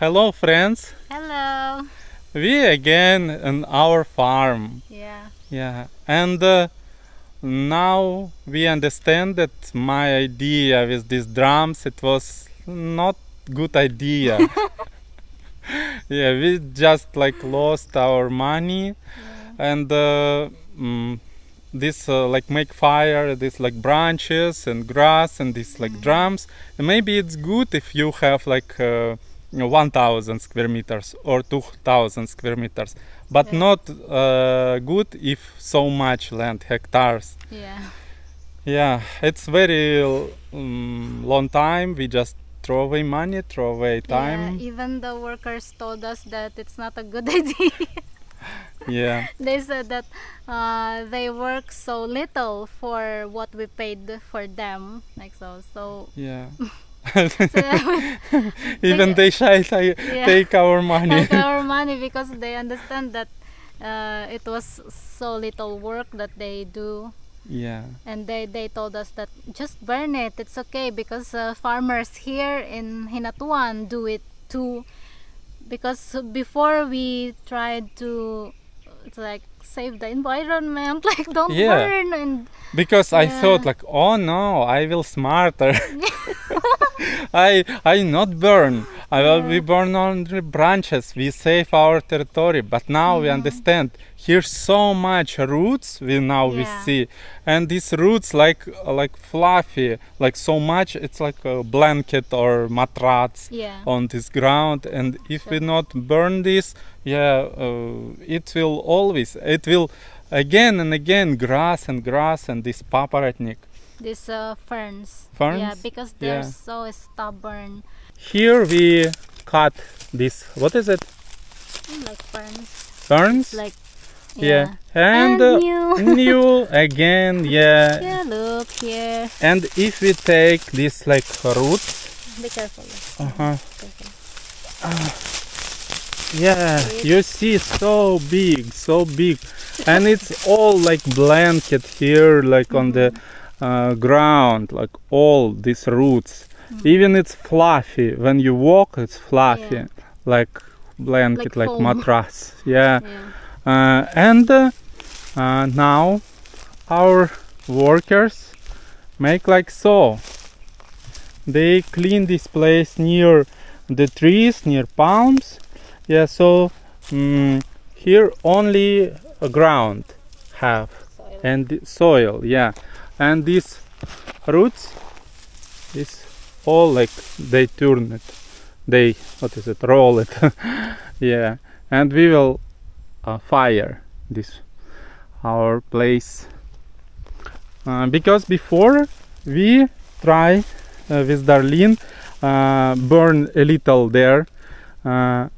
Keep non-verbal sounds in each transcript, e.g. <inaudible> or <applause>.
Hello, friends. Hello. We again in our farm. Yeah. Yeah, and uh, now we understand that my idea with these drums it was not good idea. <laughs> yeah, we just like lost our money, and uh, mm, this uh, like make fire, this like branches and grass and this like drums. And maybe it's good if you have like. Uh, you know, 1000 square meters or 2000 square meters. But not uh, good if so much land hectares. Yeah. yeah it's very um, long time. We just throw away money throw away time. Yeah, even the workers told us that it's not a good <laughs> idea. yeah. They said that uh, they work so little for what we paid for them, like so. So, yeah <laughs> so <laughs> even they shy ta- Yeah. take our <laughs> money. take our money because they understand that uh, it was so little work that they do. Yeah. And they, they told us that just burn it it's okay because uh, farmers here in Hinatuan do it too. Because before we tried to like save the environment <laughs> like don't Yeah. burn and because I thought like oh no I will smarter. <laughs> <laughs> I I not burn I will we burn on the branches. We save our territory but now we understand. Here's so much roots we now we see. And these roots like like fluffy like so much it's like a blanket or mattress yeah. on this ground. And if we not burn this yeah uh, it will always it will again and again grass and grass and this paparatnik these uh, ferns. Yeah Ferns? because they're Yeah. so stubborn here we cut this. What is it? Mm, like ferns. Ferns? Like yeah, and, and, uh, new. <laughs> new again yeah. yeah look here. And if we take this like roots be careful uh-huh. Careful. Yeah, you see, so big, so big, and it's <laughs> all like blanket here, like on the uh, ground, like all these roots. Even it's fluffy. When you walk, it's fluffy, Yeah. like blanket, Like like, mattress. Yeah, <laughs> yeah uh, and uh, uh, now our workers make like so. They clean this place near the trees, near palms. Yeah, so mm, here only ground have soil. and soil. Yeah, and these roots is all like they turn it. They what is it? Roll it. <laughs> yeah, and we will uh, fire this our place uh, because before we try uh, with Darlene uh, burn a little there uh,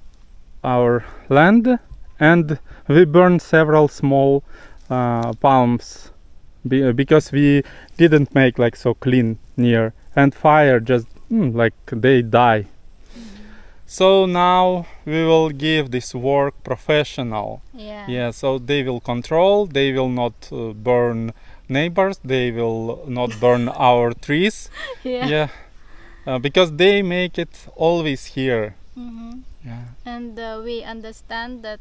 our land and we burn several small uh, palms because we didn't make like so clean near and fire just mm, like they die. So now we will give this work professional. Yeah. Yeah so they will control they will not uh, burn neighbors they will not burn <laughs> our trees. Yeah, yeah. Uh, because they make it always here. Hmm yeah. And uh, we understand that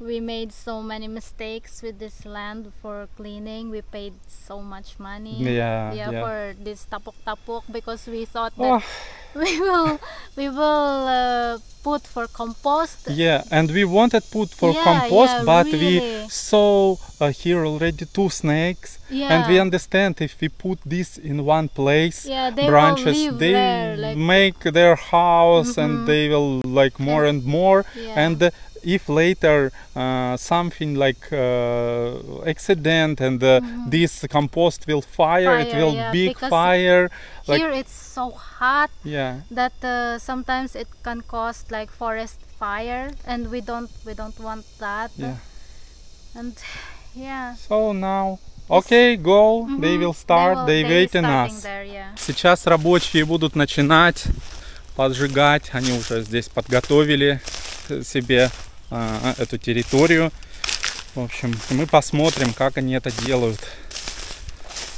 we made so many mistakes with this land for cleaning. We paid so much money. Yeah yeah, yeah, for this tapok tapok because we thought that Oh, <laughs> we will we will uh, put for compost. Yeah and we wanted put for Yeah, compost but really. we saw uh, here already two snakes. Yeah and we understand if we put this in one place yeah they branches they there like make their house and Mhm. they will like more and more. And uh, if later uh, something like uh, accident and uh, this compost will fire, it Mm-hmm. Fire, will yeah, big because fire like here it's so hot yeah that uh, sometimes it can cause like forest fire and we don't we don't want that yeah and yeah so now okay go they Mhm. will start will- they, they waiting starting us there, yeah. сейчас рабочие будут начинать поджигать они уже здесь подготовили себе а, эту территорию в общем мы посмотрим как они это делают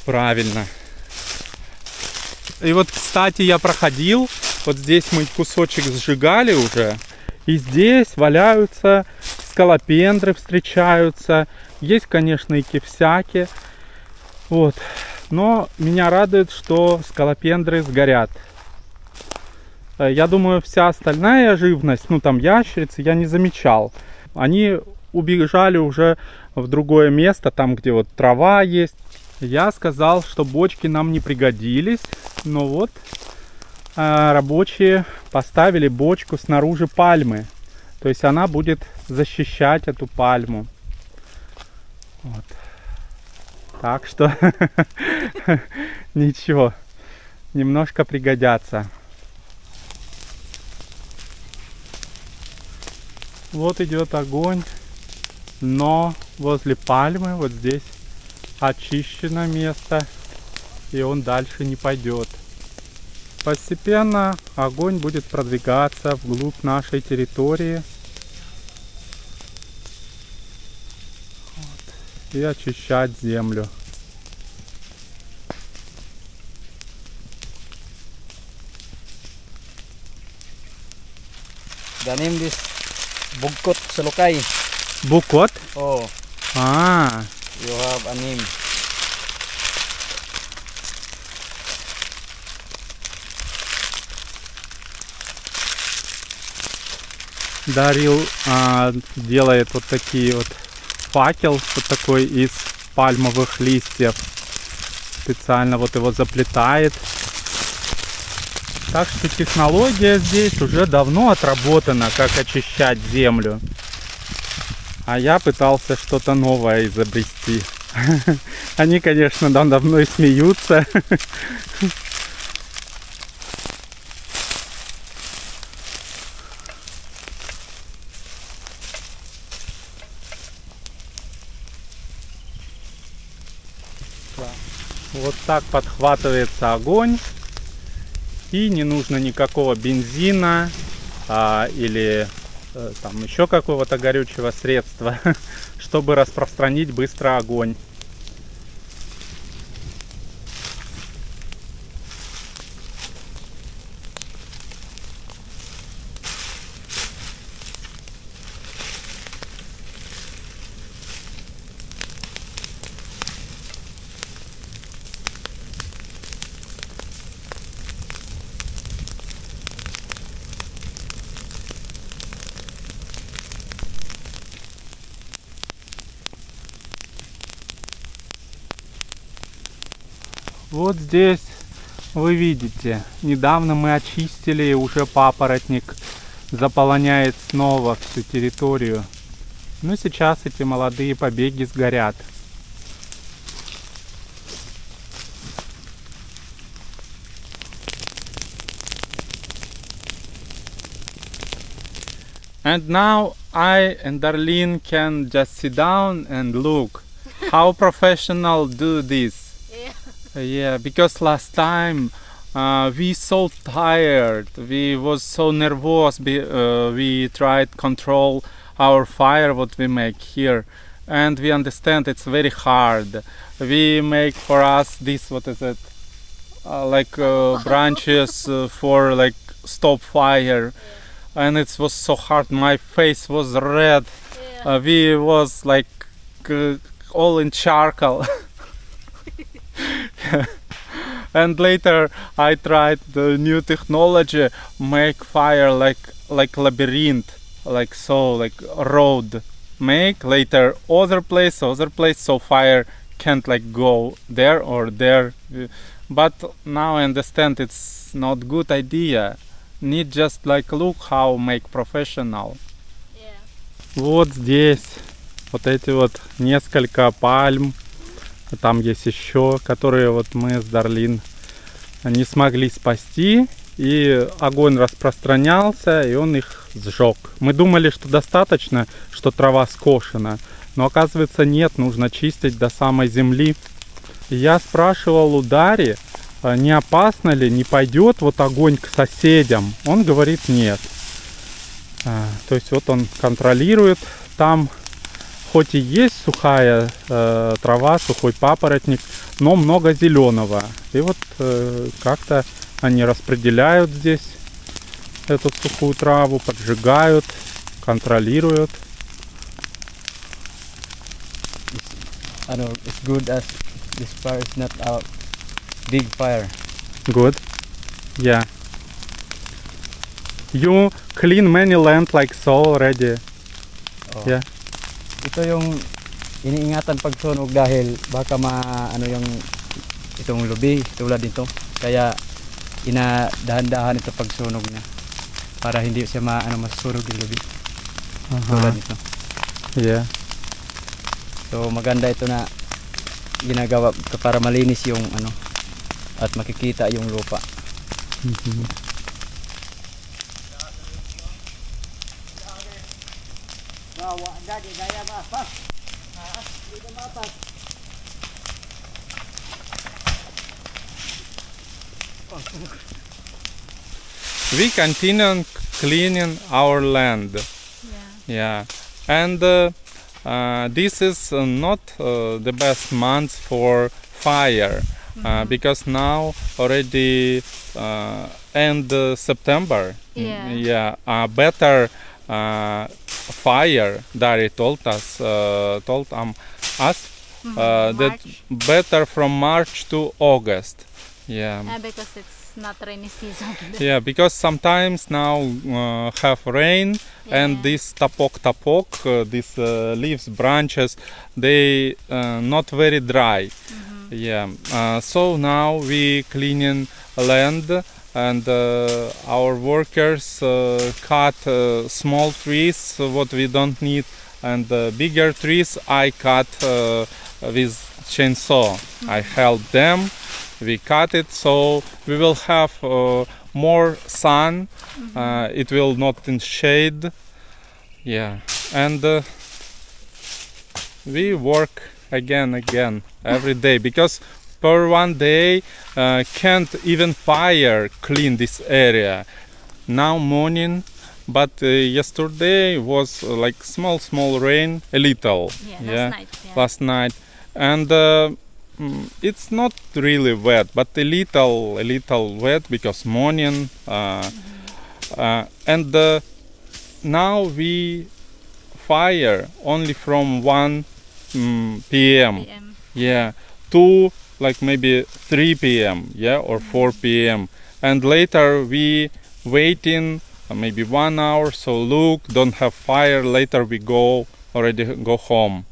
правильно и вот кстати я проходил Вот здесь мы кусочек сжигали уже. И здесь валяются скалопендры, встречаются. Есть, конечно, и кевсяки. Вот. Но меня радует, что скалопендры сгорят. Э, Я думаю, вся остальная живность, ну там ящерицы, я не замечал. Они убежали уже в другое место, там, где вот трава есть. Я сказал, что бочки нам не пригодились, но вот а, рабочие поставили бочку снаружи пальмы. То есть она будет защищать эту пальму. Вот. Так что <laughs> ничего, немножко пригодятся. Вот идет огонь, но возле пальмы вот здесь очищено место, и он дальше не пойдет. Постепенно огонь будет продвигаться вглубь нашей территории и очищать землю. The Bugkot Salukay. Букот? Oh, А, you have a name. Дарил а, делает вот такие вот факел вот такой из пальмовых листьев. Специально вот его заплетает. Так что технология здесь уже давно отработана, как очищать землю. А я пытался что-то новое изобрести. <laughs> Они, конечно, надо мной смеются. <laughs> Вот так подхватывается огонь. И не нужно никакого бензина а, или э, там еще какого-то горючего средства, <laughs> чтобы распространить быстро огонь. Вот здесь вы видите, недавно мы очистили и уже папоротник заполоняет снова всю территорию. Ну сейчас эти молодые побеги сгорят. And now I and Darlene can just sit down and look how professional do this. Yeah. Because last time uh, we so tired, we was so nervous. Be, uh, we tried control our fire what we make here, and we understand it's very hard. We make for us this what is it, uh, like uh, <laughs> branches uh, for like stop fire, and it was so hard. My face was red. Yeah. Uh, we was like all in charcoal. <laughs> <laughs> and later I tried the new technology, make fire like like labyrinth, like so, like road. Make later other place, other place, so fire can't like go there or there. But now I understand it's not good idea. Need just like look how make professional. Yeah. Вот здесь вот эти вот несколько пальм. Там есть еще, которые вот мы с Дарлин не смогли спасти. И огонь распространялся, и он их сжег. Мы думали, что достаточно, что трава скошена. Но оказывается нет, нужно чистить до самой земли. Я спрашивал у Дари, а не опасно ли, не пойдет вот огонь к соседям. Он говорит нет. А, То есть вот он контролирует. Там хоть и есть сухая э, трава, сухой папоротник, но много зеленого. И вот э, как-то они распределяют здесь эту сухую траву, поджигают, контролируют. It's good as this fire is not a big fire. Good. Yeah. You clean many land like so already. Oh. Yeah. Ito yung iniingatan pag sunog dahil baka ma ano yung itong lubi tulad nito. Kaya inadahan-dahan ito pag sunog niya para hindi siya ma ano masunog yung lubi tulad nito. Yeah. So maganda ito na ginagawa para malinis yung ano at makikita yung lupa. Mhm. We continue cleaning our land. Yeah. Yeah, and uh, uh, this is uh, not uh, the best month for fire uh, because now already uh, end uh, September. Yeah. yeah, better uh, fire. Dari told us, uh, told um, us uh, that March. better from March to August. Yeah. Yeah, because it's not rainy season. <laughs> Yeah, because sometimes now uh, have rain and this tapok tapok, uh, these uh, leaves, branches, they uh, not very dry. Yeah, uh, so now we cleaning land and uh, our workers uh, cut uh, small trees, what we don't need, and uh, bigger trees I cut uh, with chainsaw. I help them we cut it so we will have uh, more sun. Uh, it will not in shade. Yeah. And uh, we work again again every day because per one day uh, can't even fire clean this area. Now morning but uh, yesterday was uh, like small small rain a little. Yeah, last night. Yeah. last night. And uh, mm, it's not really wet but a little a little wet because morning uh, uh, and uh, now we fire only from 1 mm, p.m PM. yeah to like maybe 3 p.m yeah or 4 p.m and later we waiting uh, maybe one hour so look don't have fire later we go already go home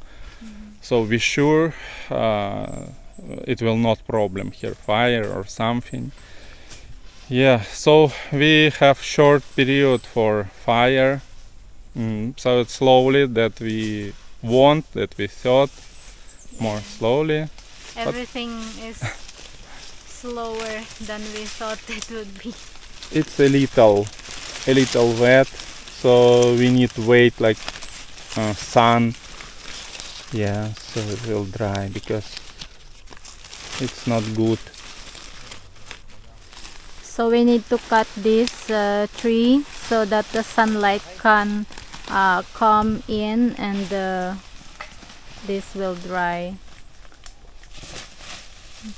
so we sure uh, it will not problem here fire or something. Yeah so we have short period for fire. Mm, so it's slowly that we want that we thought more slowly. Everything is slower than we thought it would be. it's a little a little wet so we need to wait like uh, sun yeah so it will dry because it's not good So we need to cut this uh, tree so that the sunlight can uh, come in and uh, this will dry.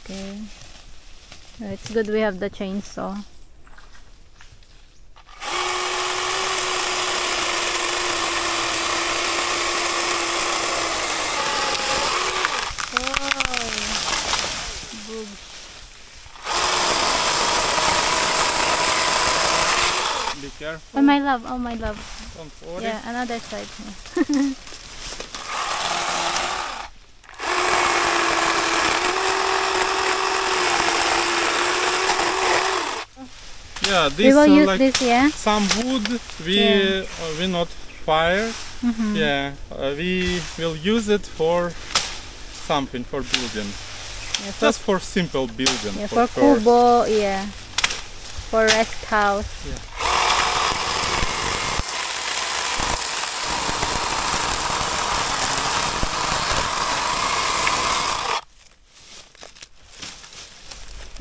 Okay. It's good we have the chainsaw. Oh, boob. be careful Oh my love, oh my love. don't worry Yeah, another side. yeah. <laughs> yeah We this will uh, use like this, yeah? some wood we Yeah. uh, we not fire Mhm. yeah uh, we will use it for something for building Yeah, for, just for simple building yeah, for kubo, yeah. For rest house.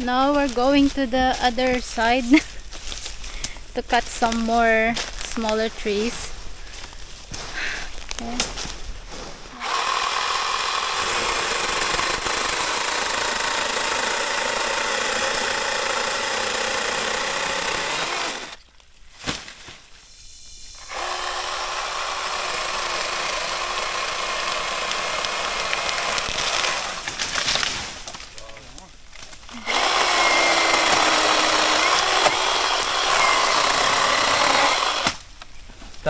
Now we're going to the other side <laughs> to cut some more smaller trees.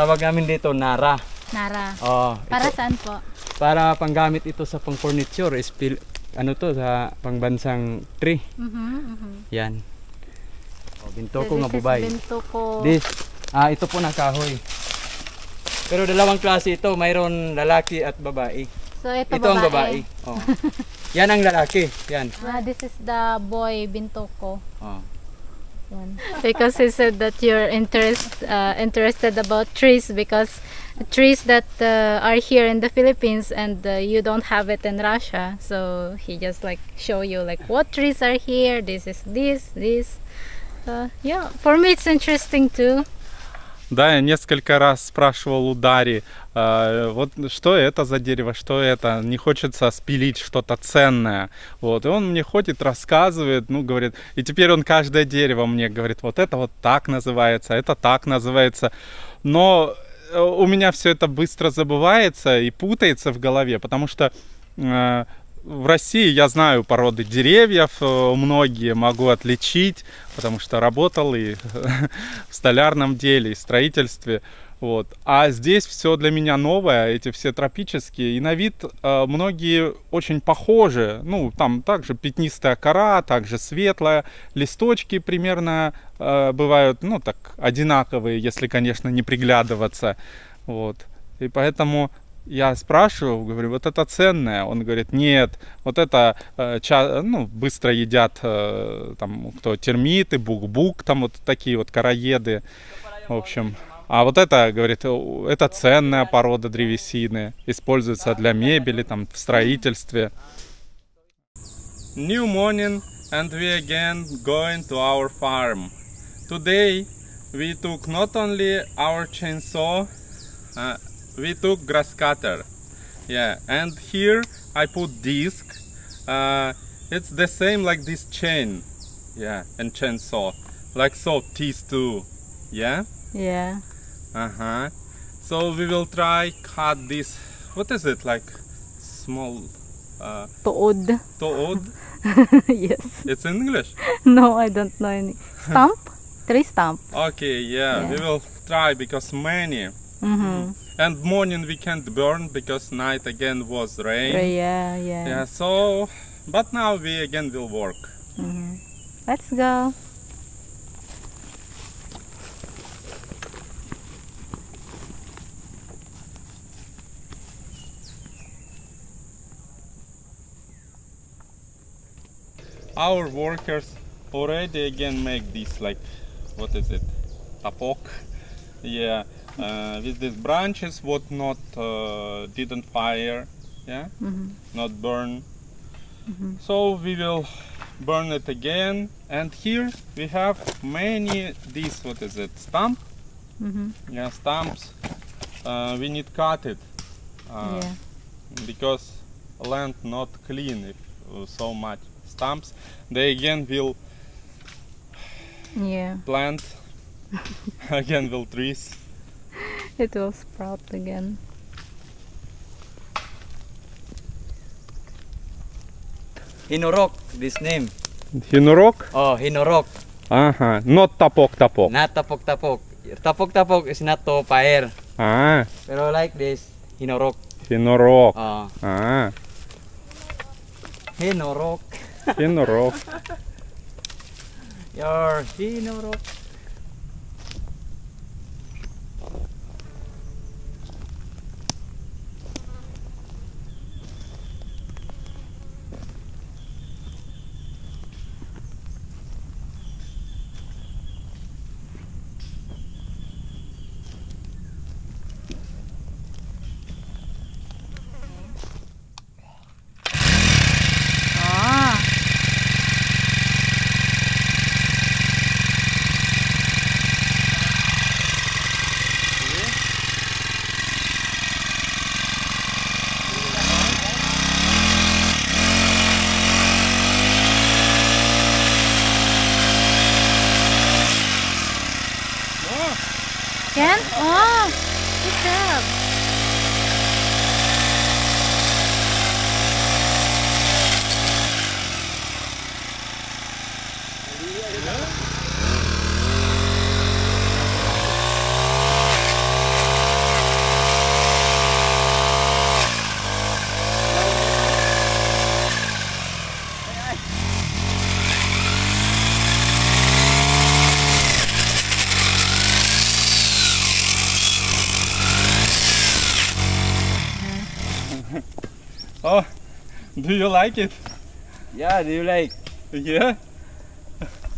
Tawag namin dito Nara. Nara. Oh, Para ito, saan po? para panggamit ito sa pang furniture, spil, ano to sa pangbansang tree. Mhm, mhm. Yan. Oh, binto So, ko nga bubay. Bintoko. This, ah, ito po na kahoy. Pero dalawang klase ito, mayroon lalaki at babae. So ito, Ito ang babae. Oh. Yan ang lalaki. Yan. Ah, this is the boy Bintoko. Oh. Yan. Because he said that you're interest, uh, interested about trees because trees that uh, are here in the Philippines and uh, you don't have it in Russia. So he just like show you like what trees are here. This is this, this. Uh, yeah, for me it's interesting too. Да, я несколько раз спрашивал у Дари, э, вот что это за дерево, что это, не хочется спилить что-то ценное. Вот, и он мне ходит, рассказывает, ну, говорит, и теперь он каждое дерево мне говорит, вот это вот так называется, это так называется. Но э, у меня все это быстро забывается и путается в голове, потому что э, в России я знаю породы деревьев, э, многие могу отличить, потому что работал и <laughs> в столярном деле, и в строительстве. Вот. А здесь все для меня новое, эти все тропические. И на вид э, многие очень похожи. Ну, там также пятнистая кора, также светлая. Листочки примерно э, бывают, ну, так, одинаковые, если, конечно, не приглядываться. Вот. И поэтому я спрашиваю, говорю, вот это ценное? Он говорит, нет, вот это э, ча- ну, быстро едят э, там кто термиты, бук-бук, там вот такие вот короеды, в общем. А вот это, говорит, это ценная порода древесины, используется для мебели, там, в строительстве. New morning and we again going to our farm. Today we took not only our chainsaw, uh, we took grass cutter. Yeah, and here I put disc. Uh, it's the same like this chain. Yeah, and chainsaw. Like so, these two. Yeah? Yeah. Uh-huh. So we will try cut this. What is it like? Small uh, Tuod. toad. <laughs> yes. It's in English. <laughs> No, I don't know any. Stump? Tree stump. Okay, yeah, we will try because many. Mm-hmm. And morning we can't burn because night again was rain. Yeah, yeah. Yeah, so but now we again will work. Mhm. Let's go. Our workers already again make this like what is it? Tapok. Yeah. Uh, with these branches what not uh, didn't fire. Yeah. Mhm. Not burn. So we will burn it again. And here we have many these what is it? Stump. Mhm. Yeah, stumps. Uh, we need cut it. Uh, yeah. because land not clean if uh, so much stumps they again will Yeah. plant <laughs> again will trees it will sprout again. Hinorok, this name. Hinorok? Oh, Hinorok. Uh-huh. Not tapok tapok. Not tapok tapok. Tapok tapok is not to fire. Ah. But like this, Hinorok. Hinorok. Ah. ah. Hinorok. <laughs> Hinorok. Your Hinorok. Do you like it? Yeah, do you like? Yeah,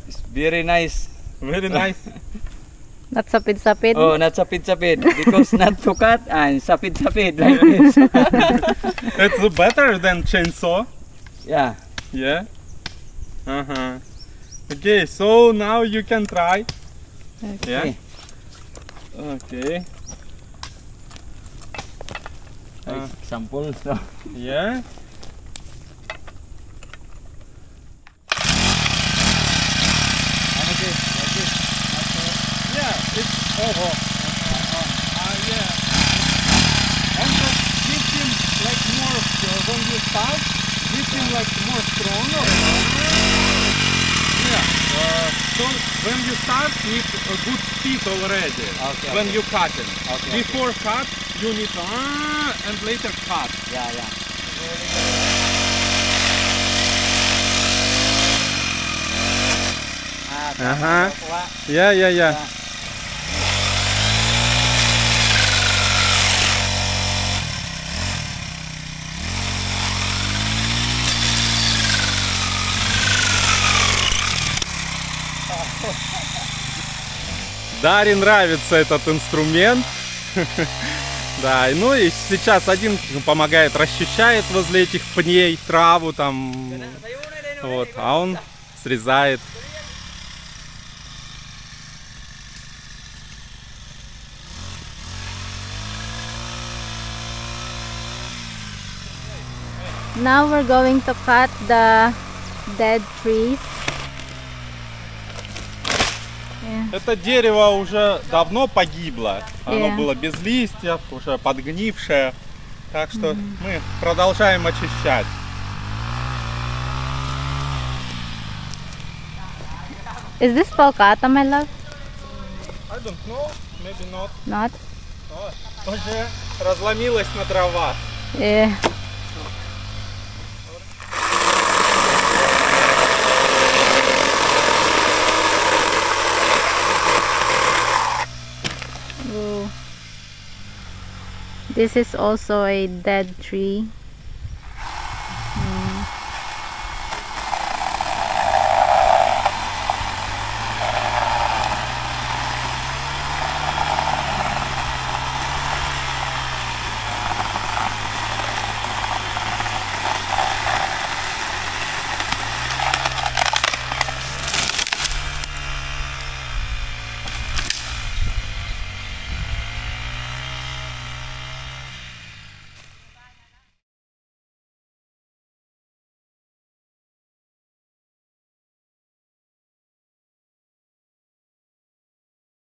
It's very nice. very nice. Not sapid-sapid. Oh, not sapid-sapid. Because not to cut and sapid-sapid like this. <laughs> it's better than chainsaw. yeah. Yeah. Uh huh. Okay, so now you can try. Yeah. Okay. Okay. Ah. example. So, <laughs> Yeah. ano this? Like this. Yeah. It's oh. Uh, yeah. And just give him like more uh, when you start. Give him like more stronger. Yeah. Uh, so when you start, need a good speed already. Okay, when okay. you cut it. Okay, Before cut, you need ah, and later cut. Yeah, yeah. Ah, tama Aha. Yeah, yeah, yeah. Даре нравится этот инструмент. <laughs> Да, ну и сейчас один помогает, расчищает возле этих пней траву там, вот, а он срезает. Now we're going to cut the dead trees. Yeah. Это дерево уже давно погибло, оно было без листьев, уже подгнившее, так что мы продолжаем очищать. Is this polkata, my love? I don't know, maybe not. Not? О, Уже разломилась на дрова. Yeah. Ooh. This is also a dead tree.